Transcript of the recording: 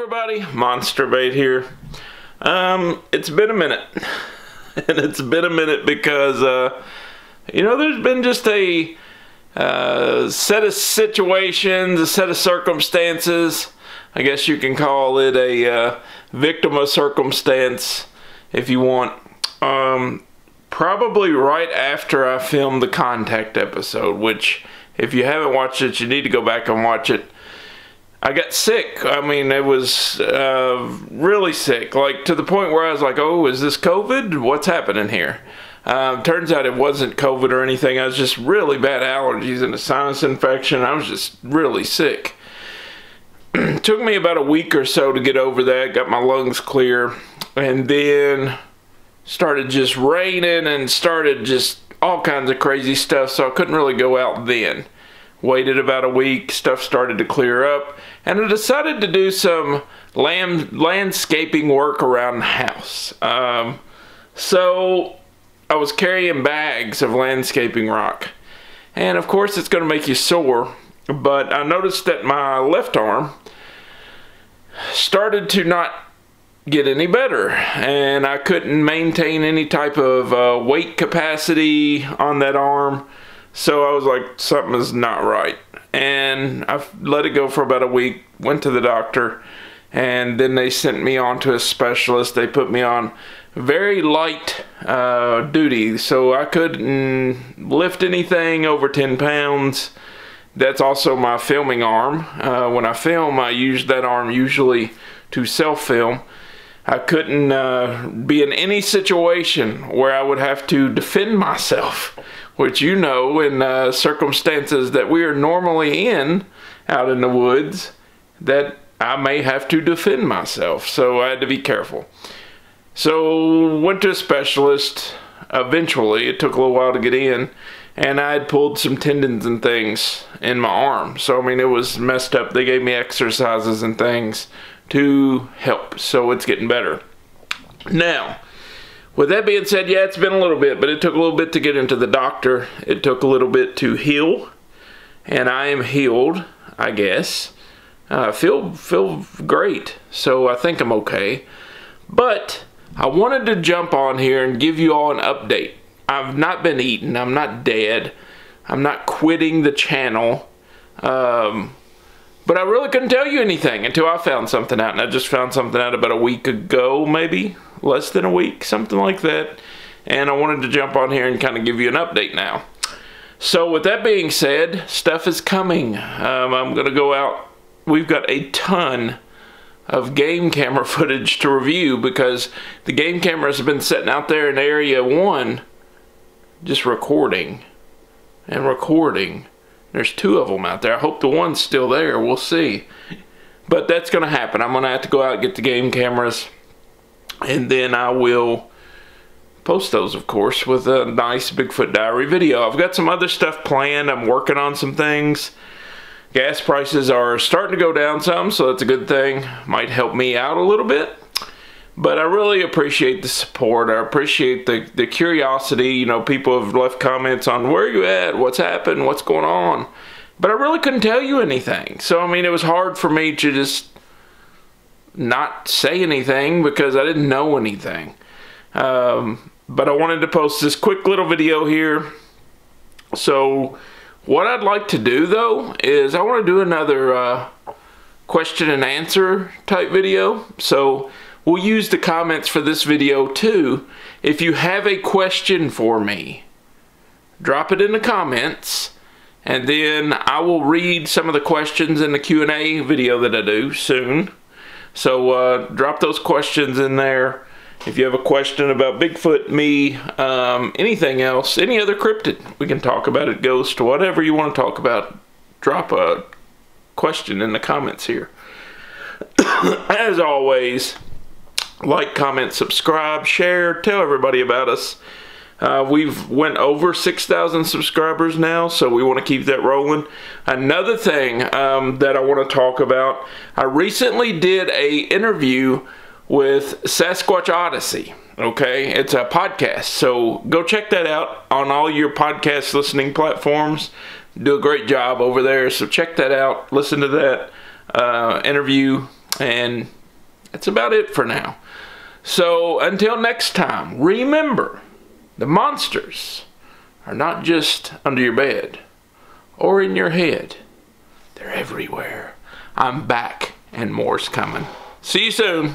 everybody, Monster Bait here. Um, it's been a minute. and it's been a minute because, uh, you know, there's been just a uh, set of situations, a set of circumstances. I guess you can call it a uh, victim of circumstance if you want. Um, probably right after I filmed the contact episode, which, if you haven't watched it, you need to go back and watch it I got sick. I mean, it was uh, really sick, like to the point where I was like, "Oh, is this COVID? What's happening here?" Uh, turns out it wasn't COVID or anything. I was just really bad allergies and a sinus infection. I was just really sick. Took me about a week or so to get over that. Got my lungs clear, and then started just raining and started just all kinds of crazy stuff. So I couldn't really go out then. Waited about a week, stuff started to clear up, and I decided to do some land, landscaping work around the house. Um, so I was carrying bags of landscaping rock. And of course, it's going to make you sore, but I noticed that my left arm started to not get any better and I couldn't maintain any type of uh, weight capacity on that arm so I was like, something is not right. And I let it go for about a week, went to the doctor, and then they sent me on to a specialist. They put me on very light uh, duty, so I couldn't lift anything over 10 pounds. That's also my filming arm. Uh, when I film, I use that arm usually to self film. I couldn't uh, be in any situation where I would have to defend myself which you know in uh, circumstances that we are normally in out in the woods, that I may have to defend myself. So I had to be careful. So went to a specialist. Eventually, it took a little while to get in, and I had pulled some tendons and things in my arm. So I mean, it was messed up. They gave me exercises and things to help. So it's getting better. Now, with that being said, yeah, it's been a little bit, but it took a little bit to get into the doctor. It took a little bit to heal, and I am healed, I guess. I uh, feel feel great, so I think I'm okay. But I wanted to jump on here and give you all an update. I've not been eating. I'm not dead. I'm not quitting the channel. Um, but I really couldn't tell you anything until I found something out. And I just found something out about a week ago, maybe less than a week, something like that. And I wanted to jump on here and kind of give you an update now. So with that being said, stuff is coming. Um, I'm going to go out. We've got a ton of game camera footage to review because the game cameras have been sitting out there in area one just recording and recording there's two of them out there. I hope the one's still there. We'll see. But that's going to happen. I'm going to have to go out and get the game cameras. And then I will post those, of course, with a nice Bigfoot Diary video. I've got some other stuff planned. I'm working on some things. Gas prices are starting to go down some, so that's a good thing. Might help me out a little bit. But I really appreciate the support. I appreciate the, the curiosity. You know, people have left comments on where you at, what's happened, what's going on. But I really couldn't tell you anything. So, I mean, it was hard for me to just not say anything because I didn't know anything. Um, but I wanted to post this quick little video here. So, what I'd like to do, though, is I want to do another uh, question and answer type video. So, We'll use the comments for this video too. If you have a question for me, drop it in the comments and then I will read some of the questions in the Q&A video that I do soon. So uh, drop those questions in there. If you have a question about Bigfoot, me, um, anything else, any other cryptid, we can talk about it, ghost, whatever you want to talk about, drop a question in the comments here. As always, like, comment, subscribe, share, tell everybody about us. Uh, we've went over 6,000 subscribers now, so we want to keep that rolling. Another thing um, that I want to talk about, I recently did a interview with Sasquatch Odyssey. Okay, it's a podcast, so go check that out on all your podcast listening platforms. Do a great job over there, so check that out. Listen to that uh, interview And that's about it for now. So until next time, remember the monsters are not just under your bed or in your head, they're everywhere. I'm back and more's coming. See you soon.